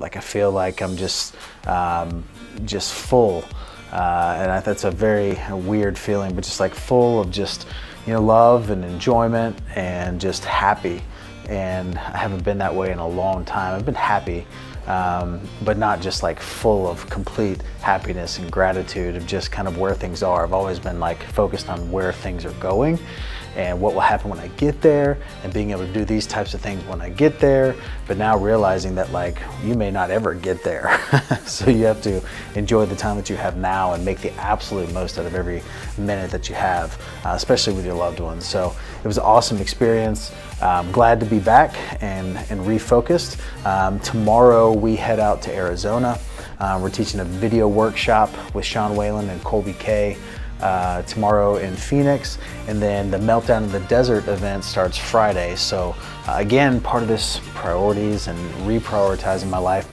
Like I feel like I'm just, um, just full. Uh, and I, that's a very weird feeling, but just like full of just, you know, love and enjoyment and just happy. And I haven't been that way in a long time. I've been happy, um, but not just like full of complete happiness and gratitude of just kind of where things are. I've always been like focused on where things are going and what will happen when I get there and being able to do these types of things when I get there. But now realizing that like you may not ever get there. so you have to enjoy the time that you have now and make the absolute most out of every minute that you have, uh, especially with your loved ones. So it was an awesome experience. I'm glad to be back and, and refocused. Um, tomorrow we head out to Arizona. Uh, we're teaching a video workshop with Sean Whalen and Colby Kay uh, tomorrow in Phoenix, and then the Meltdown in the Desert event starts Friday. So uh, again, part of this priorities and reprioritizing my life.